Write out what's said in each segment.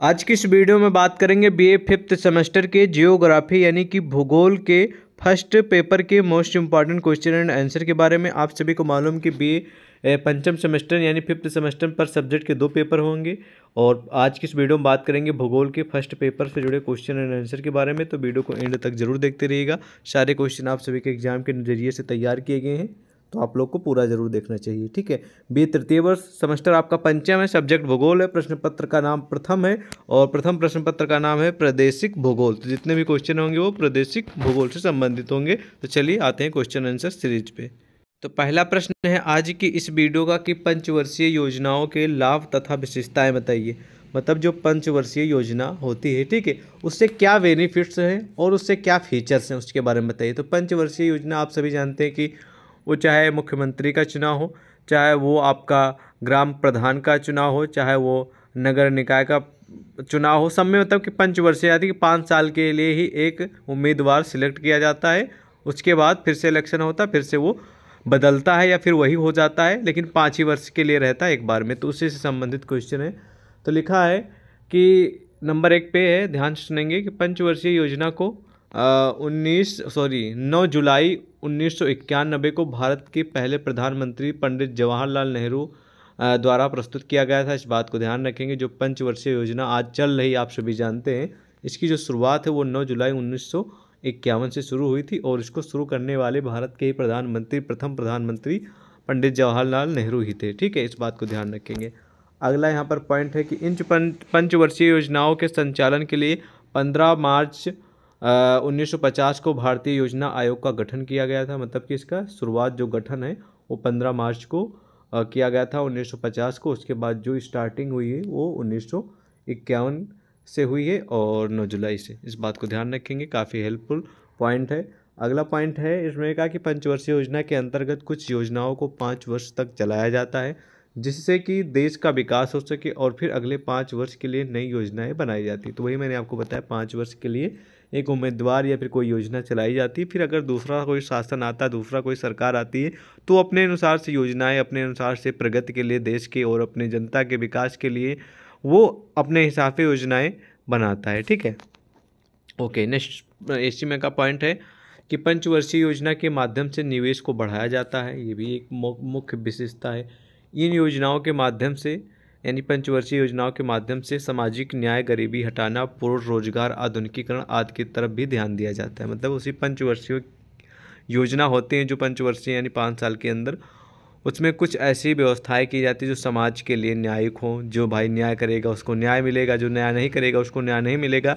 आज की इस वीडियो में बात करेंगे बीए फिफ्थ सेमेस्टर के जियोग्राफी यानी कि भूगोल के फ़र्स्ट पेपर के most important question and answer के बारे में। आप सभी को मालूम कि बीए पंचम सेमेस्टर यानी फिफ्थ सेमेस्टर पर सब्जेक्ट के दो पेपर होंगे। और आज की इस वीडियो में बात करेंगे भूगोल के फ़र्स्ट पेपर से जुड़े क्वेश्चन एंड आंसर के बारे में। तो वीडियो को एंड तक ज़रूर देखते रहिएगा। सारे क्वेश्चन आप सभी के एग्ज़ाम के नज़रिए से तैयार किए गए हैं। तो आप लोग को पूरा ज़रूर देखना चाहिए, ठीक है? बी तृतीय वर्ष, सेमेस्टर आपका पंचम है, सब्जेक्ट भूगोल है प्रश्न पत्र का नाम प्रथम है और प्रथम प्रश्न पत्र का नाम है प्रादेशिक भूगोल। तो जितने भी क्वेश्चन होंगे वो प्रादेशिक भूगोल से संबंधित होंगे। तो चलिए आते हैं क्वेश्चन आंसर सीरीज़ पे। तो पहला प्रश्न है आज की इस वीडियो का कि पंचवर्षीय योजनाओं के लाभ तथा विशेषताएँ बताइए। मतलब जो पंचवर्षीय योजना होती है, ठीक है? उससे क्या बेनिफिट्स हैं और उससे क्या फीचर्स हैं, उसके बारे में बताइए। तो पंचवर्षीय योजना आप सभी जानते हैं कि वो चाहे मुख्यमंत्री का चुनाव हो, चाहे वो आपका ग्राम प्रधान का चुनाव हो, चाहे वो नगर निकाय का चुनाव हो, सब में मतलब कि पंचवर्षीय आती कि पाँच साल के लिए ही एक उम्मीदवार सिलेक्ट किया जाता है। उसके बाद फिर से इलेक्शन होता है फिर से वो बदलता है या फिर वही हो जाता है, लेकिन पाँच ही वर्ष के लिए रहता है एक बार में। तो उसी से संबंधित क्वेश्चन है। तो लिखा है कि नंबर एक पे है, ध्यान सुनेंगे कि पंचवर्षीय योजना को उन्नीस सॉरी नौ जुलाई उन्नीस को भारत के पहले प्रधानमंत्री पंडित जवाहरलाल नेहरू द्वारा प्रस्तुत किया गया था। इस बात को ध्यान रखेंगे। जो पंचवर्षीय योजना आज चल रही आप सभी जानते हैं। इसकी जो शुरुआत है, वो 9 जुलाई उन्नीस इक्यावन से शुरू हुई थी और इसको शुरू करने वाले भारत के ही प्रधानमंत्री, प्रथम प्रधानमंत्री पंडित जवाहरलाल नेहरू ही थे। ठीक है, इस बात को ध्यान रखेंगे। अगला यहाँ पर पॉइंट है कि इन पंचवर्षीय योजनाओं के संचालन के लिए 15 मार्च 1950 को भारतीय योजना आयोग का गठन किया गया था। मतलब कि इसका शुरुआत जो गठन है वो 15 मार्च को आ, किया गया था 1950 को। उसके बाद जो स्टार्टिंग हुई है वो उन्नीस सौ इक्यावन से हुई है और नौ जुलाई से। इस बात को ध्यान रखेंगे काफ़ी हेल्पफुल पॉइंट है। अगला पॉइंट है इसमें कहा कि पंचवर्षीय योजना के अंतर्गत कुछ योजनाओं को पाँच वर्ष तक चलाया जाता है जिससे कि देश का विकास हो सके और फिर अगले पाँच वर्ष के लिए नई योजनाएँ बनाई जाती तो वही मैंने आपको बताया पाँच वर्ष के लिए एक उम्मीदवार या फिर कोई योजना चलाई जाती है, फिर अगर दूसरा कोई शासन आता, दूसरा कोई सरकार आती है तो अपने अनुसार से योजनाएँ, अपने अनुसार से प्रगति के लिए देश के और अपने जनता के विकास के लिए वो अपने हिसाब से योजनाएँ बनाता है, ठीक है? ओके, नेक्स्ट, इसी में का पॉइंट है कि पंचवर्षीय योजना के माध्यम से निवेश को बढ़ाया जाता है, ये भी एक मुख्य विशेषता है। इन योजनाओं के माध्यम से यानी पंचवर्षीय योजनाओं के माध्यम से सामाजिक न्याय, गरीबी हटाना, पूर्ण रोज़गार, आधुनिकीकरण आदि की तरफ़ भी ध्यान दिया जाता है। मतलब उसी पंचवर्षीय योजना होती हैं जो पंचवर्षीय यानी पाँच साल के अंदर। उसमें कुछ ऐसी व्यवस्थाएँ की जाती है जो समाज के लिए न्यायिक हों, जो भाई न्याय करेगा उसको न्याय मिलेगा, जो न्याय नहीं करेगा उसको न्याय नहीं मिलेगा।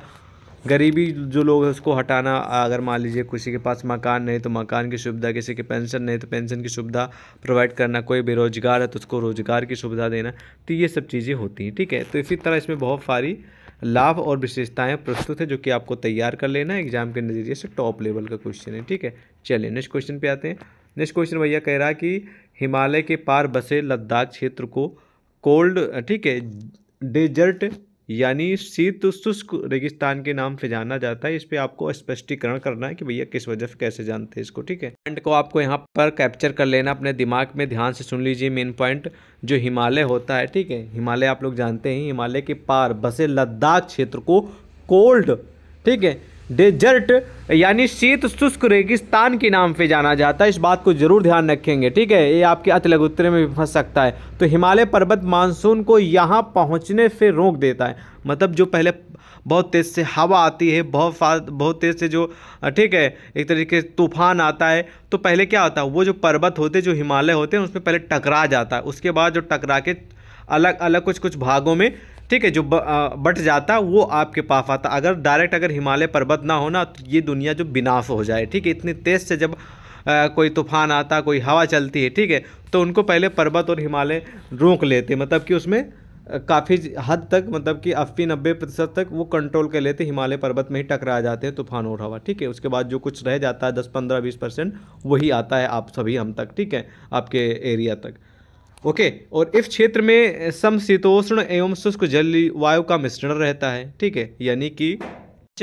गरीबी जो लोग हैं, उसको हटाना, अगर मान लीजिए किसी के पास मकान नहीं तो मकान की सुविधा, किसी के पेंशन नहीं तो पेंशन की सुविधा प्रोवाइड करना, कोई बेरोजगार है तो उसको रोज़गार की सुविधा देना तो ये सब चीज़ें होती हैं, ठीक है? तो इसी तरह इसमें बहुत सारी लाभ और विशेषताएँ प्रस्तुत है, जो कि आपको तैयार कर लेना है एग्ज़ाम के नज़रिए से टॉप लेवल का क्वेश्चन है, ठीक है? चलिए नेक्स्ट क्वेश्चन पे आते हैं। नेक्स्ट क्वेश्चन भैया कह रहा कि हिमालय के पार बसे लद्दाख क्षेत्र को कोल्ड ठीक है डेजर्ट यानी शीत शुष्क रेगिस्तान के नाम से जाना जाता है। इस पर आपको स्पष्टीकरण करना है कि भैया किस वजह से कैसे जानते हैं इसको, ठीक है? पॉइंट को आपको यहाँ पर कैप्चर कर लेना, अपने दिमाग में ध्यान से सुन लीजिए मेन पॉइंट जो हिमालय होता है, ठीक है? हिमालय आप लोग जानते हैं, हिमालय के पार बसे लद्दाख क्षेत्र को कोल्ड ठीक है? डेजर्ट, यानी शीत शुष्क रेगिस्तान के नाम पे जाना जाता है। इस बात को ज़रूर ध्यान रखेंगे, ठीक है? ये आपके अतलग उत्तर में भी फंस सकता है। तो हिमालय पर्वत मानसून को यहाँ पहुँचने से रोक देता है। मतलब जो पहले बहुत तेज़ से हवा आती है, बहुत बहुत तेज़ से जो, ठीक है, एक तरीके से तूफ़ान आता है तो पहले क्या होता है? वो जो पर्वत होते जो हिमालय होते हैं, उसमें पहले टकरा जाता है। उसके बाद जो टकरा के अलग अलग कुछ कुछ भागों में ठीक है जो बट जाता वो आपके पास आता। अगर डायरेक्ट अगर हिमालय पर्वत ना हो ना तो ये दुनिया जो विनाश हो जाए ठीक है। इतनी तेज़ से जब आ, कोई तूफ़ान आता कोई हवा चलती है ठीक है तो उनको पहले पर्वत और हिमालय रोक लेते। मतलब कि उसमें काफ़ी हद तक मतलब कि अस्सी नब्बे प्रतिशत तक वो कंट्रोल कर लेते हिमालय पर्वत में ही टकरा जाते हैं तूफ़ान और हवा ठीक है। उसके बाद जो कुछ रह जाता है दस पंद्रह बीस परसेंट वही आता है आप सभी हम तक ठीक है आपके एरिया तक। ओके और इस क्षेत्र में समशीतोष्ण एवं शुष्क जलवायु का मिश्रण रहता है, ठीक है? यानी कि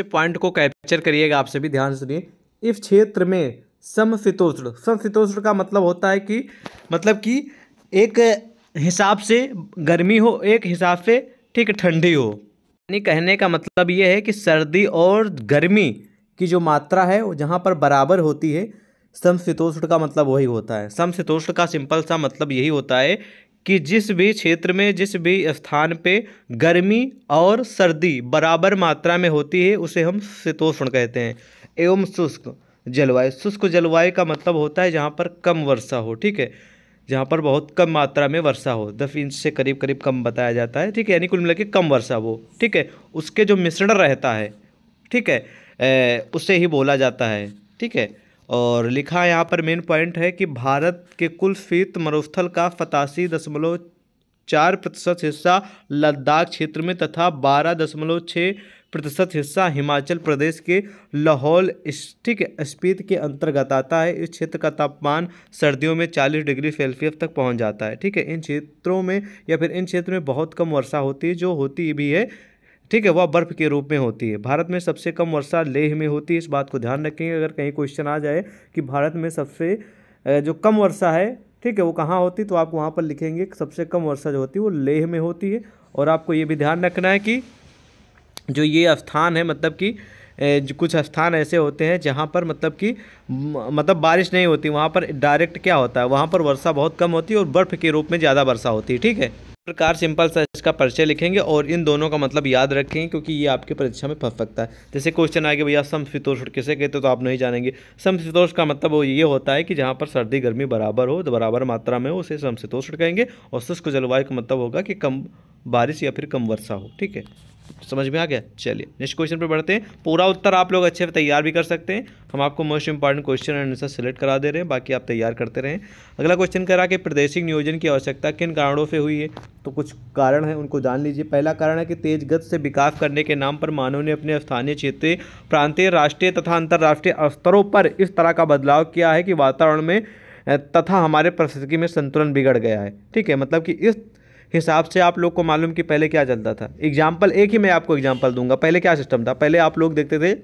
पॉइंट को कैप्चर करिएगा, आप सभी ध्यान सुनिए। इस क्षेत्र में समशीतोष्ण समशीतोष्ण का मतलब होता है कि मतलब कि एक हिसाब से गर्मी हो, एक हिसाब से, ठीक, ठंडी हो। यानी कहने का मतलब ये है कि सर्दी और गर्मी की जो मात्रा है, वो जहाँ पर बराबर होती है समशीतोष्ण का मतलब वही होता है। समशीतोष्ण का सिंपल सा मतलब यही होता है कि जिस भी क्षेत्र में जिस भी स्थान पे गर्मी और सर्दी बराबर मात्रा में होती है उसे हम शीतोष्ण कहते हैं। एवं शुष्क जलवायु। शुष्क जलवायु का मतलब होता है जहाँ पर कम वर्षा हो ठीक है? जहाँ पर बहुत कम मात्रा में वर्षा हो। दस इंच से करीब करीब कम बताया जाता है ठीक है? यानी कुल मिला कम वर्षा हो ठीक है? उसके जो मिश्रण रहता है ठीक है? ए, उसे ही बोला जाता है ठीक है? और लिखा यहाँ पर मेन पॉइंट है कि भारत के कुल शीत मरुस्थल का सतासी दशमलव चार प्रतिशत हिस्सा लद्दाख क्षेत्र में तथा बारह दशमलव छः प्रतिशत हिस्सा हिमाचल प्रदेश के लाहौल स्टिक स्पीत के अंतर्गत आता है। इस क्षेत्र का तापमान सर्दियों में 40 डिग्री सेल्सियस तक पहुँच जाता है। ठीक है, इन क्षेत्रों में या फिर इन क्षेत्र में बहुत कम वर्षा होती है, जो होती भी है ठीक है, वह बर्फ़ के रूप में होती है। भारत में सबसे कम वर्षा लेह में होती है, इस बात को ध्यान रखेंगे अगर कहीं क्वेश्चन आ जाए कि भारत में सबसे जो कम वर्षा है, ठीक है, वो कहाँ होती तो आप वहाँ पर लिखेंगे सबसे कम वर्षा जो होती है, वो लेह में होती है। और आपको ये भी ध्यान रखना है कि जो ये स्थान है मतलब कि कुछ स्थान ऐसे होते हैं, जहाँ पर मतलब कि मतलब बारिश नहीं होती, वहाँ पर डायरेक्ट क्या होता है, वहाँ पर वर्षा बहुत कम होती है और बर्फ़ के रूप में ज़्यादा वर्षा होती है, ठीक है? प्रकार सिंपल सा इसका परिचय लिखेंगे और इन दोनों का मतलब याद रखेंगे क्योंकि ये आपके परीक्षा में फंस सकता है जैसे क्वेश्चन आएगा, भैया समशीतोष किसे कहते तो आप नहीं जानेंगे। समशीतोष का मतलब वो ये होता है कि जहाँ पर सर्दी, गर्मी बराबर हो तो बराबर मात्रा में हो उसे समशीतोष कहेंगे और शुष्क जलवायु का मतलब होगा कि कम बारिश या फिर कम वर्षा हो, ठीक है? समझ में आ गया? चलिए नेक्स्ट क्वेश्चन पर बढ़ते हैं। पूरा उत्तर आप लोग अच्छे से तैयार भी कर सकते हैं। हम आपको most important question and answer select करा दे रहे हैं। बाकी आप तैयार करते रहें। अगला क्वेश्चन कह रहा कि प्रादेशिक नियोजन की आवश्यकता किन कारणों से हुई है? तो कुछ कारण है, उनको जान लीजिए। पहला कारण है कि तेज गत से विकास करने के नाम पर मानव ने अपने स्थानीय क्षेत्रीय प्रांतीय, राष्ट्रीय तथा अंतर्राष्ट्रीय स्तरों पर इस तरह का बदलाव किया है कि वातावरण में, तथा हमारे परिस्थिति में संतुलन बिगड़ गया है। ठीक है मतलब कि इस हिसाब से आप लोग को मालूम कि पहले क्या चलता था। एग्ज़ाम्पल एक ही मैं आपको एग्ज़ाम्पल दूँगा। पहले क्या सिस्टम था? पहले आप लोग देखते थे,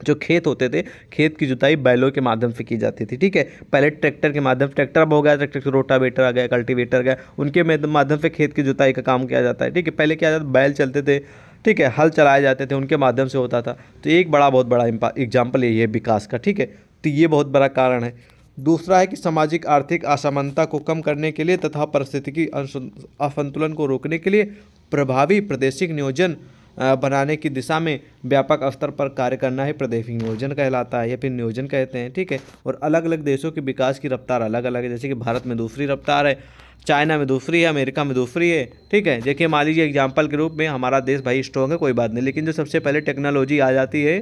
जो खेत होते थे, खेत की जुताई बैलों के माध्यम से की जाती थी, ठीक है? पहले ट्रैक्टर के माध्यम ट्रैक्टर अब हो गया ट्रैक्टर से रोटावेटर आ गया कल्टीवेटर गया, उनके माध्यम से खेत की जुताई का काम किया जाता है, ठीक है? पहले क्या जाता बैल चलते थे, ठीक है? हल चलाए जाते थे, उनके माध्यम से होता था। तो एक बड़ा, बहुत बड़ा एग्ज़ाम्पल यही है विकास का, ठीक है? तो ये बहुत बड़ा कारण है। दूसरा है कि सामाजिक, आर्थिक असमानता को कम करने के लिए तथा परिस्थितिकी असंतुलन को रोकने के लिए प्रभावी प्रादेशिक नियोजन बनाने की दिशा में व्यापक स्तर पर कार्य करना है प्रादेशिक नियोजन कहलाता है। या फिर नियोजन कहते हैं, ठीक है? और अलग अलग देशों के विकास की रफ्तार अलग अलग है। जैसे कि भारत में दूसरी रफ्तार है, चाइना में दूसरी है, अमेरिका में दूसरी है, ठीक है? देखिए, मान लीजिए एग्ज़ाम्पल के रूप में हमारा देश भाई स्ट्रॉन्ग है, कोई बात नहीं। लेकिन जो सबसे पहले टेक्नोलॉजी आ जाती है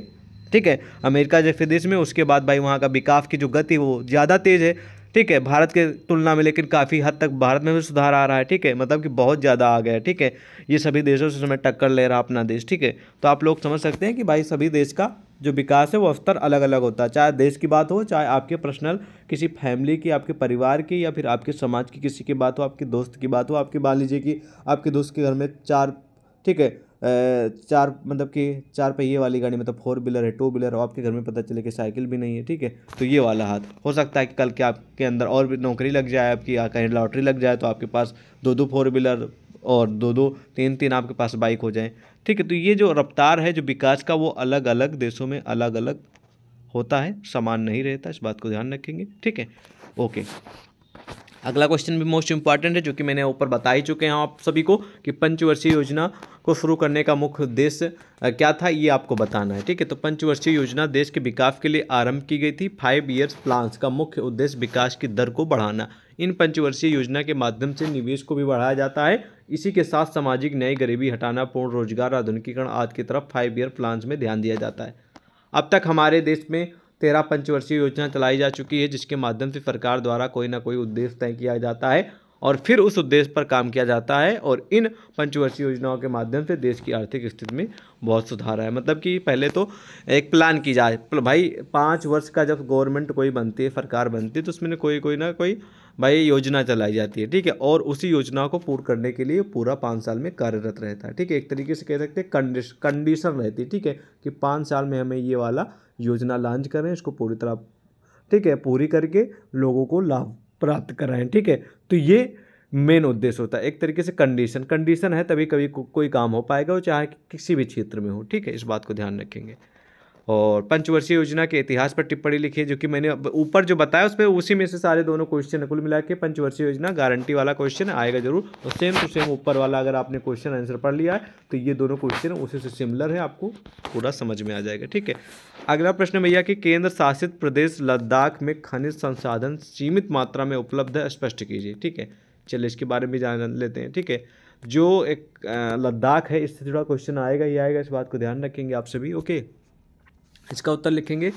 ठीक है? अमेरिका जैसे देश में, उसके बाद भाई वहाँ का विकास की जो गति, वो ज़्यादा तेज़ है। ठीक है? भारत के तुलना में लेकिन काफ़ी हद तक भारत में भी सुधार आ रहा है, ठीक है? मतलब कि बहुत ज़्यादा आ गया है, ठीक है? ये सभी देशों से समय टक्कर ले रहा अपना देश, ठीक है? तो आप लोग समझ सकते हैं कि भाई सभी देश का जो विकास है, वो स्तर अलग अलग होता है। चाहे देश की बात हो, चाहे आपके पर्सनल, किसी फैमिली की, आपके परिवार की, या फिर आपके समाज की किसी की बात हो, आपके दोस्त की बात हो, आपकी मान लीजिए कि, आपके दोस्त के घर में चार, ठीक है? चार मतलब कि चार पहिए वाली गाड़ी मतलब फोर व्हीलर है टू व्हीलर हो आपके घर में पता चले कि साइकिल भी नहीं है, ठीक है? तो ये वाला हाथ। हो सकता है कि कल के आपके अंदर और भी नौकरी लग जाए, आपकी कहीं लॉटरी लग जाए तो आपके पास दो दो फोर व्हीलर और दो दो तीन तीन आपके पास बाइक हो जाए। ठीक है तो ये जो रफ्तार है, जो विकास का, वो अलग अलग देशों में अलग अलग होता है, समान नहीं रहता, इस बात को ध्यान रखेंगे, ठीक है? ओके अगला क्वेश्चन भी मोस्ट इंपॉर्टेंट है, जो कि मैंने ऊपर बता ही चुके हैं आप सभी को कि पंचवर्षीय योजना को शुरू करने का मुख्य उद्देश्य क्या था, ये आपको बताना है, ठीक है? तो पंचवर्षीय योजना देश के विकास के लिए आरंभ की गई थी। फाइव ईयर्स प्लान्स का मुख्य उद्देश्य विकास की दर को बढ़ाना। इन पंचवर्षीय योजना के माध्यम से निवेश को भी बढ़ाया जाता है। इसी के साथ सामाजिक न्याय, गरीबी हटाना, पूर्ण रोज़गार, आधुनिकीकरण आदि की तरफ़ फाइव ईयर प्लान्स में ध्यान दिया जाता है। अब तक हमारे देश में तेरह पंचवर्षीय योजना चलाई जा चुकी है, जिसके माध्यम से सरकार द्वारा कोई ना कोई उद्देश्य तय किया जाता है और फिर उस उद्देश्य पर काम किया जाता है और इन पंचवर्षीय योजनाओं के माध्यम से देश की आर्थिक स्थिति में बहुत सुधार है मतलब कि पहले तो एक प्लान की जाए। भाई, पाँच वर्ष का जब गवर्नमेंट कोई बनती है, सरकार बनती है तो उसमें कोई कोई ना कोई भाई योजना चलाई जाती है ठीक है? और उसी योजना को पूर्ण करने के लिए पूरा पाँच साल में कार्यरत रहता है ठीक है? एक तरीके से कह सकते हैं कंडीशन रहती है ठीक है? कि पाँच साल में हमें ये वाला योजना लॉन्च करें इसको पूरी तरह ठीक है? पूरी करके लोगों को लाभ प्राप्त कराएँ ठीक है? तो ये मेन उद्देश्य होता है एक तरीके से कंडीशन। कंडीशन है तभी कभी को, कोई काम हो पाएगा वो चाहे कि किसी भी क्षेत्र में हो ठीक है? इस बात को ध्यान रखेंगे। और पंचवर्षीय योजना के इतिहास पर टिप्पणी लिखी है, जो कि मैंने ऊपर जो बताया, उस पर उसी में से सारे दोनों क्वेश्चन कुल मिला के पंचवर्षीय योजना गारंटी वाला क्वेश्चन आएगा ज़रूर। और सेम टू सेम ऊपर वाला अगर आपने क्वेश्चन आंसर पढ़ लिया है तो ये दोनों क्वेश्चन उसी से सिमिलर है, आपको पूरा समझ में आ जाएगा, ठीक है? अगला प्रश्न भैया कि केंद्र शासित प्रदेश लद्दाख में खनिज संसाधन सीमित मात्रा में उपलब्ध है, स्पष्ट कीजिए, ठीक है? चलिए इसके बारे में जान लेते हैं, ठीक है? जो एक लद्दाख है, इससे जुड़ा क्वेश्चन आएगा ही आएगा, इस बात को ध्यान रखेंगे आप सभी ओके इसका उत्तर लिखेंगे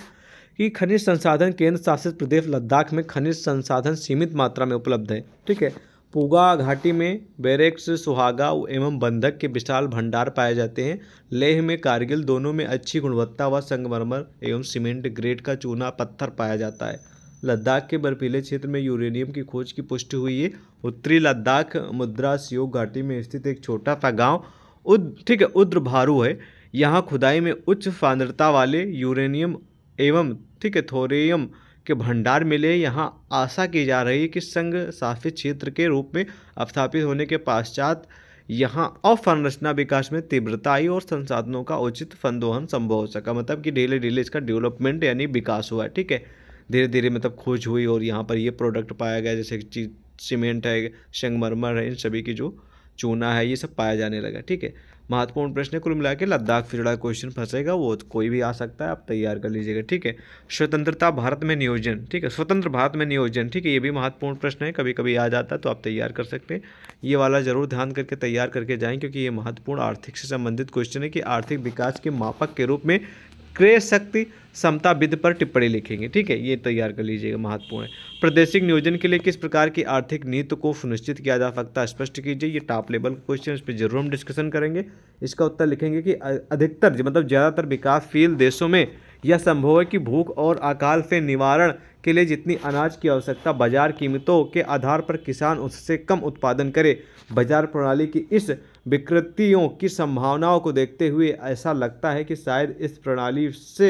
कि खनिज संसाधन केंद्र शासित प्रदेश लद्दाख में खनिज संसाधन सीमित मात्रा में उपलब्ध है। ठीक है? पूगा घाटी में बैरेक्स, सुहागा एवं बंधक के विशाल भंडार पाए जाते हैं। लेह में कारगिल दोनों में अच्छी गुणवत्ता व संगमरमर एवं सीमेंट ग्रेड का चूना पत्थर पाया जाता है। लद्दाख के बर्फीले क्षेत्र में यूरेनियम की खोज की पुष्टि हुई है। उत्तरी लद्दाख मुद्रा सियोग घाटी में स्थित एक छोटा सा गाँव उद, ठीक है, उद्र भारू है। यहाँ खुदाई में उच्च सांद्रता वाले यूरेनियम एवं, ठीक है, थोरियम के भंडार मिले। यहाँ आशा की जा रही है कि संघ शासित क्षेत्र के रूप में स्थापित होने के पश्चात यहाँ अवसंरचना विकास में तीव्रता आई और संसाधनों का उचित संदोहन संभव हो सका। मतलब कि डेली डेली इसका डेवलपमेंट यानी विकास हुआ है, ठीक है। धीरे धीरे मतलब खोज हुई और यहाँ पर ये प्रोडक्ट पाया गया, जैसे सीमेंट है संगमरमर है, इन सभी की जो चूना है, ये सब पाया जाने लगा, ठीक है। महत्वपूर्ण प्रश्न है। कुल मिला के लद्दाख से जुड़ा क्वेश्चन फंसेगा, वो कोई भी आ सकता है, आप तैयार कर लीजिएगा, ठीक है? स्वतंत्रता भारत में नियोजन, ठीक है? स्वतंत्र भारत में नियोजन, ठीक है? ये भी महत्वपूर्ण प्रश्न है कभी कभी आ जाता है तो आप तैयार कर सकते हैं। ये वाला ज़रूर ध्यान करके तैयार करके जाएँ, क्योंकि ये महत्वपूर्ण आर्थिक से संबंधित क्वेश्चन है कि आर्थिक विकास के मापक के रूप में क्रय शक्ति समता विद पर टिप्पणी लिखेंगे। ठीक है, ये तैयार कर लीजिएगा, महत्वपूर्ण है। प्रादेशिक नियोजन के लिए किस प्रकार की आर्थिक नीति को सुनिश्चित किया जा सकता है? स्पष्ट कीजिए, ये टॉप लेवल का क्वेश्चन इस पर ज़रूर हम डिस्कशन करेंगे। इसका उत्तर लिखेंगे कि अधिकतर मतलब ज़्यादातर विकासशील देशों में यह संभव है कि भूख और अकाल से निवारण के लिए जितनी अनाज की आवश्यकता बाज़ार कीमतों के आधार पर किसान उससे कम उत्पादन करे। बाज़ार प्रणाली की इस विकृतियों की संभावनाओं को देखते हुए ऐसा लगता है कि शायद इस प्रणाली से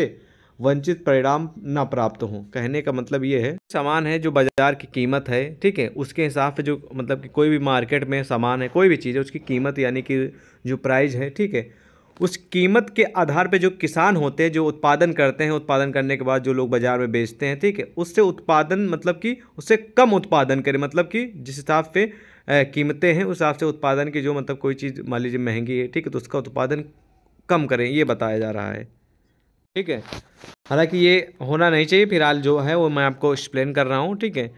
वंचित परिणाम न प्राप्त हों। कहने का मतलब ये है, सामान है जो बाज़ार की कीमत है, ठीक है? उसके हिसाब से जो मतलब कि कोई भी मार्केट में सामान है, कोई भी चीज़ है, उसकी कीमत यानी कि जो प्राइस है, ठीक है? उस कीमत के आधार पे जो किसान होते हैं, जो उत्पादन करते हैं, उत्पादन करने के बाद जो लोग बाज़ार में बेचते हैं, ठीक है? उससे उत्पादन मतलब कि उससे कम उत्पादन करें मतलब कि जिस हिसाब से कीमतें हैं, उस हिसाब से उत्पादन की जो मतलब कोई चीज़, मान लीजिए महँगी है, ठीक है तो उसका उत्पादन कम करें, ये बताया जा रहा है। ठीक है? हालाँकि ये होना नहीं चाहिए, फ़िलहाल जो है, वो मैं आपको एक्सप्लेन कर रहा हूँ, ठीक है?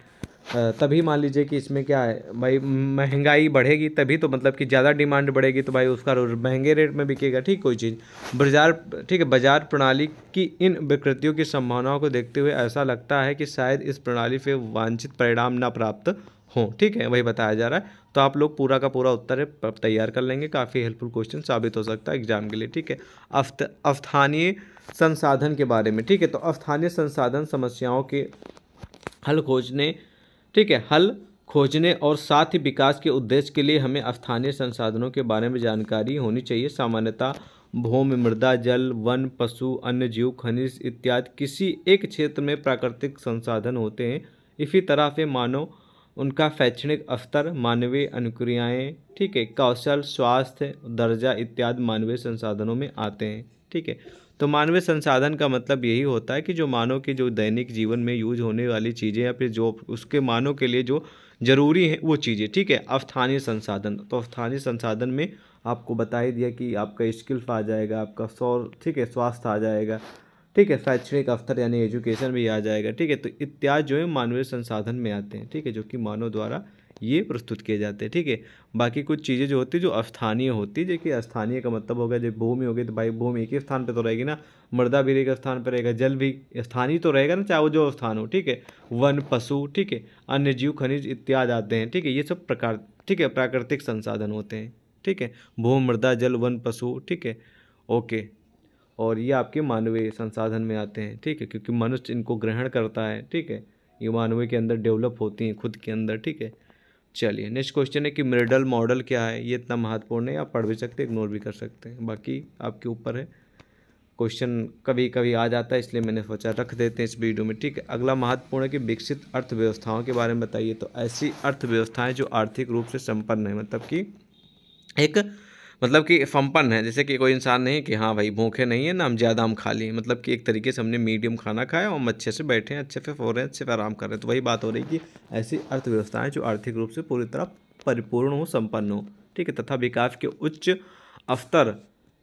तभी मान लीजिए कि इसमें क्या है, भाई, महँगाई बढ़ेगी तभी तो मतलब कि ज़्यादा डिमांड बढ़ेगी तो भाई उसका महँगे रेट में बिकेगा, ठीक, कोई चीज़। बाज़ार, ठीक है, बाज़ार प्रणाली की इन विकृतियों की संभावनाओं को देखते हुए ऐसा लगता है कि शायद इस प्रणाली से वांछित परिणाम ना प्राप्त हों, ठीक है, वही बताया जा रहा है। तो आप लोग पूरा का पूरा उत्तर तैयार कर लेंगे, काफ़ी हेल्पफुल क्वेश्चन साबित हो सकता है एग्ज़ाम के लिए, ठीक है। अस्थानीय संसाधन के बारे में, ठीक है तो स्थानीय संसाधन समस्याओं के हल खोजने, ठीक है, हल खोजने और साथ ही विकास के उद्देश्य के लिए हमें स्थानीय संसाधनों के बारे में जानकारी होनी चाहिए। सामान्यतः भूमि, मृदा, जल, वन, पशु, अन्य जीव, खनिज इत्यादि किसी एक क्षेत्र में प्राकृतिक संसाधन होते हैं। इसी तरह से मानव उनका शैक्षणिक स्तर, मानवीय अनुक्रियाएँ, ठीक है, कौशल, स्वास्थ्य, दर्जा इत्यादि मानवीय संसाधनों में आते हैं, ठीक है। तो मानवीय संसाधन का मतलब यही होता है कि जो मानव के जो दैनिक जीवन में यूज़ होने वाली चीज़ें या फिर जो उसके मानव के लिए जो ज़रूरी हैं, वो चीज़ें, ठीक है। स्थानीय संसाधन तो स्थानीय संसाधन में आपको बता ही दिया कि आपका स्किल्स आ जाएगा, आपका सौर, ठीक है, स्वास्थ्य आ जाएगा ठीक है, शैक्षणिक स्तर यानी एजुकेशन भी आ जाएगा, ठीक है तो इत्यादि जो है मानवीय संसाधन में आते हैं, ठीक है, जो कि मानव द्वारा ये प्रस्तुत किए जाते हैं, ठीक है। बाकी कुछ चीज़ें जो होती है, जो स्थानीय होती है, देखिए स्थानीय का मतलब होगा जब भूमि होगी तो भाई भूमि एक ही स्थान पर तो रहेगी ना, मृदा भी एक स्थान पर रहेगा, जल भी स्थानीय तो रहेगा ना, चाहे वो जो स्थान हो, ठीक है। वन, पशु, ठीक है, अन्य जीव, खनिज इत्यादि आते हैं, ठीक है, ये सब प्रकार, ठीक है, प्राकृतिक संसाधन होते हैं, ठीक है। भूमि, मृदा, जल, वन, पशु, ठीक है, ओके। और ये आपके मानवीय संसाधन में आते हैं, ठीक है? क्योंकि मनुष्य इनको ग्रहण करता है, ठीक है? ये मानवीय के अंदर डेवलप होती हैं, खुद के अंदर, ठीक है? चलिए, नेक्स्ट क्वेश्चन है कि मृडल मॉडल क्या है? ये इतना महत्वपूर्ण है, आप पढ़ भी सकते हैं इग्नोर भी कर सकते हैं। बाकी आपके ऊपर है। क्वेश्चन कभी कभी आ जाता है, इसलिए मैंने सोचा रख देते हैं इस वीडियो में, ठीक है? अगला महत्वपूर्ण है कि विकसित अर्थव्यवस्थाओं के बारे में बताइए। तो ऐसी अर्थव्यवस्थाएँ जो आर्थिक रूप से संपन्न है मतलब कि एक मतलब कि संपन्न है, जैसे कि कोई इंसान नहीं कि हाँ भाई, भूखे नहीं है, ना हम ज़्यादा हम खा लिए। मतलब कि एक तरीके से हमने मीडियम खाना खाया और हम अच्छे से बैठे हैं, अच्छे से सो रहे हैं, अच्छे से आराम कर रहे हैं। तो वही बात हो रही कि ऐसी अर्थव्यवस्थाएँ जो आर्थिक रूप से पूरी तरह परिपूर्ण हो, संपन्न हो, ठीक है, तथा विकास के उच्च स्तर,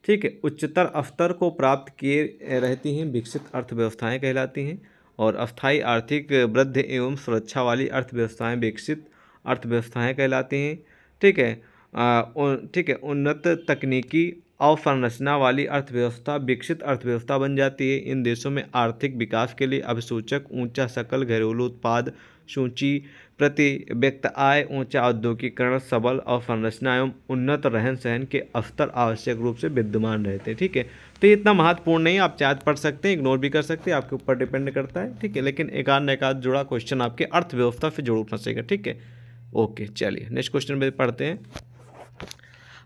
ठीक है, उच्चतर स्तर को प्राप्त किए रहती हैं, विकसित अर्थव्यवस्थाएँ कहलाती हैं और अस्थायी आर्थिक वृद्धि एवं सुरक्षा वाली अर्थव्यवस्थाएँ विकसित अर्थव्यवस्थाएँ कहलाती हैं, ठीक है। ठीक है, उन्नत तकनीकी अवसंरचना वाली अर्थव्यवस्था विकसित अर्थव्यवस्था बन जाती है। इन देशों में आर्थिक विकास के लिए अभिसूचक, ऊँचा सकल घरेलू उत्पाद, सूची प्रति व्यक्त आय, ऊँचा औद्योगिकरण, सबल अवसंरचना एवं उन्नत रहन सहन के स्तर आवश्यक रूप से विद्यमान रहते हैं, ठीक है? तो ये इतना महत्वपूर्ण नहीं आप चाहे पढ़ सकते हैं इग्नोर भी कर सकते हैं, आपके ऊपर डिपेंड करता है, ठीक है? लेकिन एक आध एक जुड़ा क्वेश्चन आपके अर्थव्यवस्था से ज़रूर फंसेगा ठीक है? ओके चलिए नेक्स्ट क्वेश्चन में पढ़ते हैं।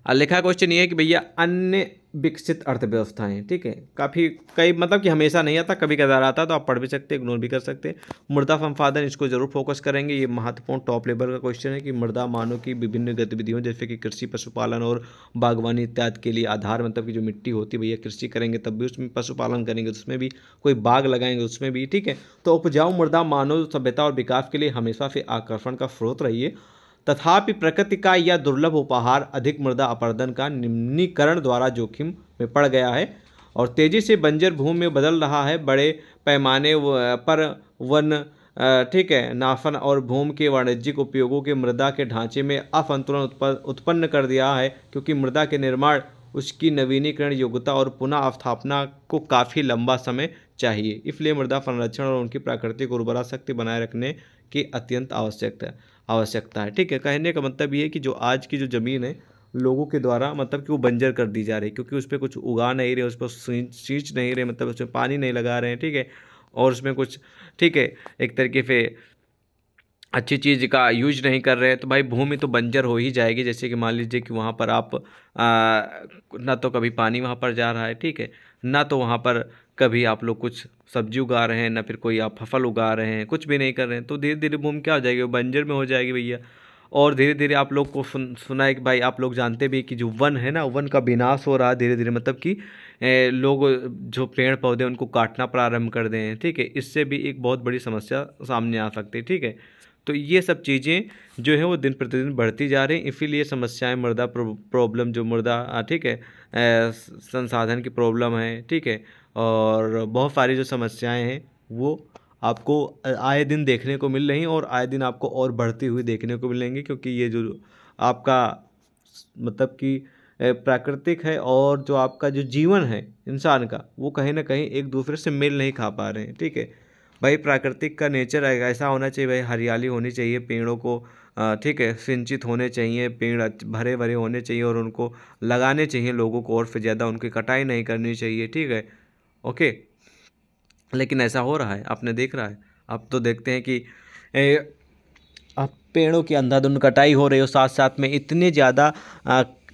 लिखा क्वेश्चन ये है कि भैया अन्य विकसित अर्थव्यवस्थाएँ, ठीक है? काफ़ी, कई मतलब कि हमेशा नहीं आता, कभी कदार आता तो आप पढ़ भी सकते इग्नोर भी कर सकते मृदा संपादन इसको ज़रूर फोकस करेंगे। ये महत्वपूर्ण टॉप लेवल का क्वेश्चन है कि मृदा मानव की विभिन्न गतिविधियों, जैसे कि कृषि, पशुपालन और बागवानी इत्यादि के लिए आधार मतलब कि जो मिट्टी होती है, भैया कृषि करेंगे तब भी उसमें पशुपालन करेंगे तो उसमें भी कोई बाग लगाएँगे, उसमें भी, ठीक है? तो उपजाऊ मृदा मानव सभ्यता और विकास के लिए हमेशा से आकर्षण का स्रोत रही है तथापि प्रकृति का यह दुर्लभ उपहार अधिक मृदा अपर्दन का निम्नीकरण द्वारा जोखिम में पड़ गया है और तेज़ी से बंजर भूमि में बदल रहा है। बड़े पैमाने पर वन ठीक है, नाफन और भूमि के वाणिज्यिक उपयोगों के मृदा के ढांचे में असंतुलन उत्पन्न कर दिया है, क्योंकि मृदा के निर्माण, उसकी नवीनीकरण योग्यता और पुनः स्थापना को काफ़ी लंबा समय चाहिए। इसलिए मृदा संरक्षण और उनकी प्राकृतिक उर्वरा शक्ति बनाए रखने की अत्यंत आवश्यकता है। आवश्यकता है। ठीक है कहने का मतलब ये है कि जो आज की जो ज़मीन है लोगों के द्वारा मतलब कि वो बंजर कर दी जा रही है क्योंकि उस पर कुछ उगा नहीं रहे उस पर सींच नहीं रहे मतलब उसमें पानी नहीं लगा रहे हैं ठीक है? और उसमें कुछ ठीक है एक तरीके से अच्छी चीज़ का यूज़ नहीं कर रहे हैं तो भाई भूमि तो बंजर हो ही जाएगी। जैसे कि मान लीजिए कि वहाँ पर आप आ, ना तो कभी पानी वहाँ पर जा रहा है ठीक है? ना तो वहाँ पर कभी आप लोग कुछ सब्ज़ी उगा रहे हैं, ना फिर कोई आप फ़सल उगा रहे हैं, कुछ भी नहीं कर रहे हैं तो धीरे धीरे भूमि क्या हो जाएगी बंजर में हो जाएगी भैया। और धीरे धीरे आप लोग को सुन, सुना है कि भाई आप लोग जानते भी कि जो वन है ना, वन का विनाश हो रहा है धीरे धीरे मतलब कि लोग जो पेड़ पौधे उनको काटना प्रारंभ कर दें, ठीक है? इससे भी एक बहुत बड़ी समस्या सामने आ सकती है, ठीक है? तो ये सब चीज़ें जो है, वो दिन प्रतिदिन बढ़ती जा रही हैं, इसीलिए समस्याएँ, मृदा प्रॉब्लम जो मृदा ठीक है संसाधन की प्रॉब्लम है, ठीक है? और बहुत सारी जो समस्याएँ हैं, वो आपको आए दिन देखने को मिल रही और आए दिन आपको और बढ़ती हुई देखने को मिलेंगी क्योंकि ये जो आपका मतलब कि प्राकृतिक है और जो आपका जो जीवन है इंसान का, वो कहीं ना कहीं एक दूसरे से मेल नहीं खा पा रहे हैं, ठीक है? भाई प्राकृतिक का नेचर ऐसा होना चाहिए, भाई हरियाली होनी चाहिए, पेड़ों को ठीक है, सिंचित होने चाहिए, पेड़ भरे भरे होने चाहिए और उनको लगाने चाहिए, लोगों को और फिर ज़्यादा उनकी कटाई नहीं करनी चाहिए, ठीक है? ओके? लेकिन ऐसा हो रहा है आपने देख रहा है। अब तो देखते हैं कि ए, अब पेड़ों की अंधाधुंध कटाई हो रही हो साथ साथ में इतने ज़्यादा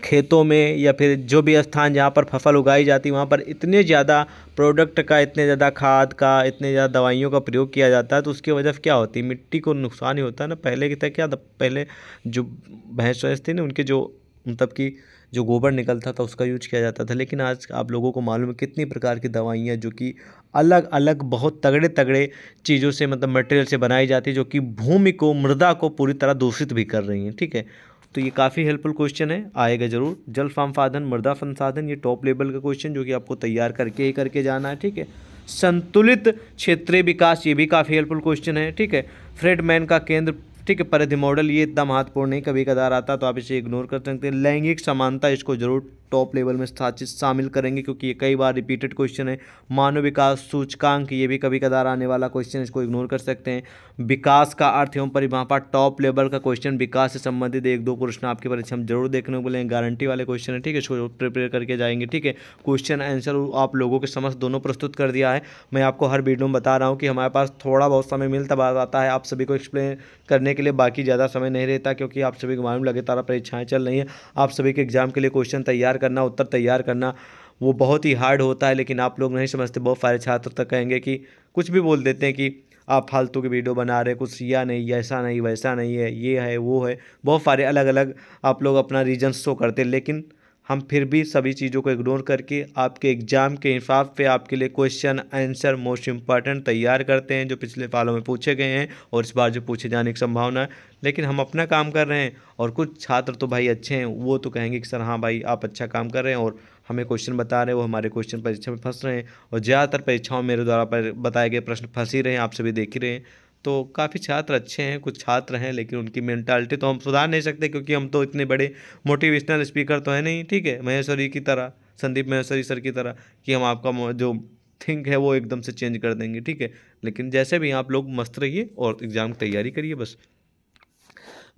खेतों में या फिर जो भी स्थान जहाँ पर फ़सल उगाई जाती है वहाँ पर इतने ज़्यादा प्रोडक्ट का इतने ज़्यादा खाद का इतने ज़्यादा दवाइयों का प्रयोग किया जाता है तो उसकी वजह से क्या होती है? मिट्टी को नुकसान ही होता है ना? पहले की तरह क्या पहले जो भैंस वैंस थी ना उनके जो मतलब कि जो गोबर निकलता था उसका यूज़ किया जाता था। लेकिन आज आप लोगों को मालूम है कितनी प्रकार की दवाइयाँ जो कि अलग अलग बहुत तगड़े तगड़े चीज़ों से मतलब मटेरियल से बनाई जाती है, जो कि भूमि को, मृदा को पूरी तरह दूषित भी कर रही हैं, ठीक है? तो ये काफ़ी हेल्पफुल क्वेश्चन है, आएगा ज़रूर। जल संसाधन मृदा संसाधन ये टॉप लेवल का क्वेश्चन जो कि आपको तैयार करके ही करके जाना है, ठीक है? संतुलित क्षेत्रीय विकास, ये भी काफ़ी हेल्पफुल क्वेश्चन है, ठीक है? फ्रेडमैन का केंद्र ठीक है, परिधि मॉडल ये इतना महत्वपूर्ण नहीं कभी कदार आता तो आप इसे इग्नोर कर सकते हैं। लैंगिक समानता इसको ज़रूर टॉप लेवल में साचित शामिल करेंगे, क्योंकि ये कई बार रिपीटेड क्वेश्चन है। मानव विकास सूचकांक, ये भी कभी कदार आने वाला क्वेश्चन इसको इग्नोर कर सकते हैं। विकास का अर्थ एवं परिभाषा टॉप लेवल का क्वेश्चन विकास से संबंधित एक दो प्रश्न आपके परीक्षा हम ज़रूर देखने को मिलेंगे। गारंटी वाले क्वेश्चन है, ठीक है? इसको प्रिपेयर करके जाएँगे, ठीक है? क्वेश्चन आंसर आप लोगों के समझ दोनों प्रस्तुत कर दिया है। मैं आपको हर वीडियो में बता रहा हूँ कि हमारे पास थोड़ा बहुत समय मिलता आता है। आप सभी को एक्सप्लेन करने के लिए बाकी ज़्यादा समय नहीं रहता, क्योंकि आप सभी को मालूम लगातार परीक्षाएँ चल रही हैं। आप सभी के एग्ज़ाम के लिए क्वेश्चन तैयार करना, उत्तर तैयार करना, वो बहुत ही हार्ड होता है, लेकिन आप लोग नहीं समझते, बहुत सारे छात्र तक कहेंगे कि कुछ भी बोल देते हैं कि आप फालतू की वीडियो बना रहे, कुछ या नहीं ऐसा नहीं, वैसा नहीं है, ये है, वो है, बहुत सारे अलग अलग आप लोग अपना रीजन शो करते लेकिन हम फिर भी सभी चीज़ों को इग्नोर करके आपके एग्ज़ाम के हिसाब पे आपके लिए क्वेश्चन आंसर मोस्ट इंपॉर्टेंट तैयार करते हैं, जो पिछले सालों में पूछे गए हैं और इस बार जो पूछे जाने की संभावना है। लेकिन हम अपना काम कर रहे हैं और कुछ छात्र तो भाई अच्छे हैं, वो तो कहेंगे कि, सर हाँ भाई, आप अच्छा काम कर रहे हैं और हमें क्वेश्चन बता रहे हैं, वो हमारे क्वेश्चन परीक्षा में फंस रहे हैं। और ज़्यादातर परीक्षाओं मेरे द्वारा बताए गए प्रश्न फंस ही रहे हैं, आप सभी देख ही रहे हैं। तो काफ़ी छात्र अच्छे हैं, कुछ छात्र हैं, लेकिन उनकी मैंटालिटी तो हम सुधार नहीं सकते क्योंकि हम तो इतने बड़े मोटिवेशनल स्पीकर तो हैं नहीं, ठीक है? महेश्वरी की तरह, संदीप महेश्वरी सर की तरह कि हम आपका जो थिंक है वो एकदम से चेंज कर देंगे, ठीक है? लेकिन जैसे भी आप लोग मस्त रहिए और एग्ज़ाम की तैयारी करिए बस।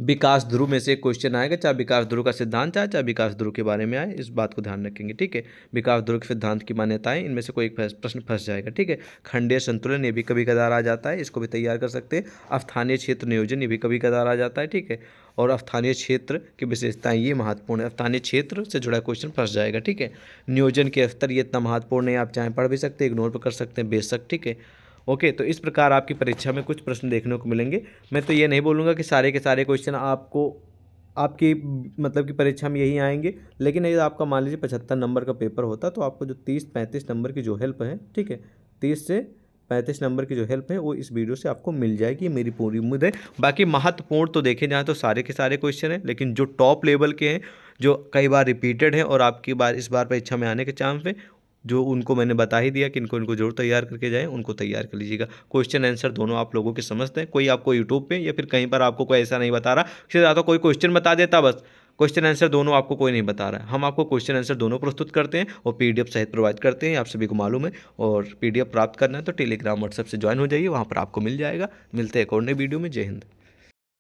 विकास ध्रुव में से क्वेश्चन आएगा, चाहे विकास ध्रुव का सिद्धांत आए, चाहे विकास ध्रुव के बारे में आए, इस बात को ध्यान रखेंगे, ठीक है? विकास ध्रुव के सिद्धांत की मान्यताएँ, इनमें से कोई एक प्रश्न फंस जाएगा, ठीक है? खंडीय संतुलन ये भी कभी कदार आ जाता है, इसको भी तैयार कर सकते हैं। स्थानीय क्षेत्र नियोजन ये भी कभी कदार आ जाता है, ठीक है? और स्थानीय क्षेत्र की विशेषताएँ ये महत्वपूर्ण है। स्थानीय क्षेत्र से जुड़ा क्वेश्चन फंस जाएगा, ठीक है? नियोजन के स्तर ये इतना महत्वपूर्ण है, आप चाहे पढ़ भी सकते हैं इग्नोर भी कर सकते हैं, बेशक, ठीक है? ओके तो इस प्रकार आपकी परीक्षा में कुछ प्रश्न देखने को मिलेंगे। मैं तो ये नहीं बोलूँगा कि सारे के सारे क्वेश्चन आपको, आपकी मतलब कि परीक्षा में यही आएँगे, लेकिन यदि आपका मान लीजिए पचहत्तर नंबर का पेपर होता तो आपको जो तीस पैंतीस नंबर की जो हेल्प है, ठीक है, तीस से पैंतीस नंबर की जो हेल्प है, वो इस वीडियो से आपको मिल जाएगी मेरी पूरी उम्मीद है। बाकी महत्वपूर्ण तो देखे जाए तो सारे के सारे क्वेश्चन हैं, लेकिन जो टॉप लेवल के हैं, जो कई बार रिपीटेड हैं और आपकी बार, इस बार परीक्षा में आने के चांस है जो उनको मैंने बता ही दिया कि इनको इनको ज़रूर तैयार करके जाए, उनको तैयार कर लीजिएगा। क्वेश्चन आंसर दोनों आप लोगों के समझते हैं। कोई आपको यूट्यूब पे या फिर कहीं पर आपको कोई ऐसा नहीं बता रहा, सिर्फ़ या तो कोई क्वेश्चन बता देता बस। क्वेश्चन आंसर दोनों आपको कोई नहीं बता रहा है। हम आपको क्वेश्चन आंसर दोनों प्रस्तुत करते हैं और पीडीएफ सहित प्रोवाइड करते हैं। आप सभी को मालूम है और पीडीएफ प्राप्त करना है तो टेलीग्राम व्हाट्सएप से ज्वाइन हो जाइए। वहाँ पर आपको मिल जाएगा। मिलते हैं एक और नई वीडियो में। जय हिंद।